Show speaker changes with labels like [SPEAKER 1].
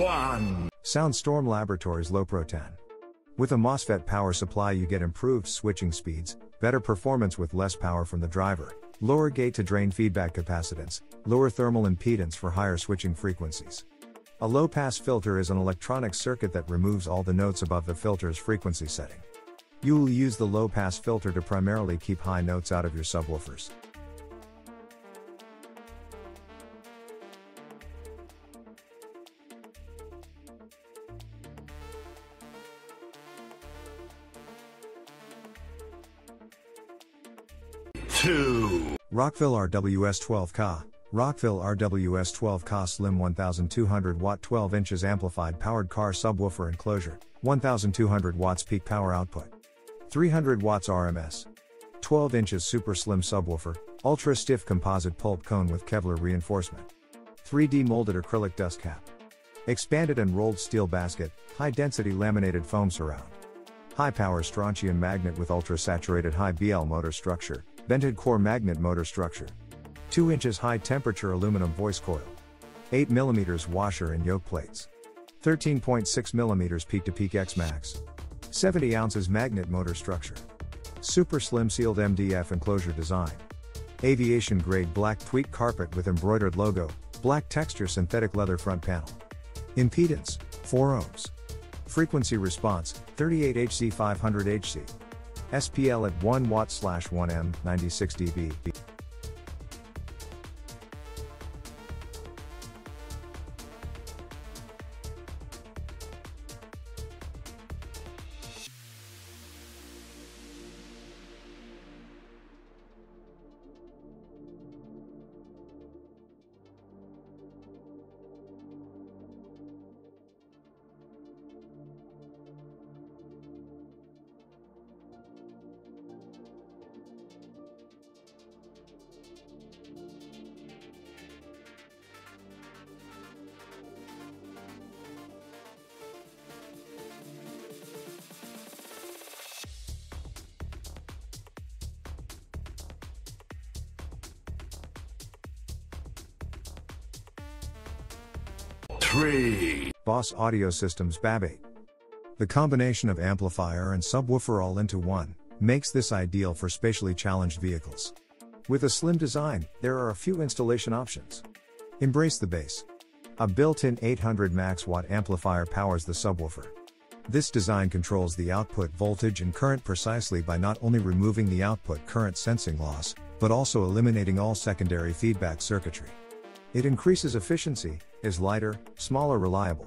[SPEAKER 1] fun.
[SPEAKER 2] SoundStorm Laboratories LOPRO10. With a MOSFET power supply, you get improved switching speeds, better performance with less power from the driver, lower gate to drain feedback capacitance, lower thermal impedance for higher switching frequencies. A low pass filter is an electronic circuit that removes all the notes above the filter's frequency setting. You will use the low pass filter to primarily keep high notes out of your subwoofers.
[SPEAKER 1] Two.
[SPEAKER 2] Rockville RWS 12K. Rockville RWS 12K Slim 1200 watt 12 inches amplified powered car subwoofer enclosure, 1200 watts peak power output, 300 watts RMS, 12 inches super slim subwoofer, ultra stiff composite pulp cone with Kevlar reinforcement, 3D molded acrylic dust cap, expanded and rolled steel basket, high density laminated foam surround, high power strontium magnet with ultra saturated high BL motor structure, vented core magnet motor structure. 2 inches high temperature aluminum voice coil. 8 mm washer and yoke plates. 13.6 mm peak to peak X max. 70 ounces magnet motor structure. Super slim sealed MDF enclosure design. Aviation grade black tweak carpet with embroidered logo, black texture synthetic leather front panel. Impedance 4 ohms. Frequency response 38 HZ 500 HZ. SPL at 1 watt slash 1 M 96 dB.
[SPEAKER 1] 3.
[SPEAKER 2] Boss Audio Systems BAB8. The combination of amplifier and subwoofer all into one makes this ideal for spatially challenged vehicles. With a slim design, there are a few installation options. Embrace the bass. A built-in 800 max watt amplifier powers the subwoofer. This design controls the output voltage and current precisely by not only removing the output current sensing loss, but also eliminating all secondary feedback circuitry. It increases efficiency, is lighter, smaller, reliable.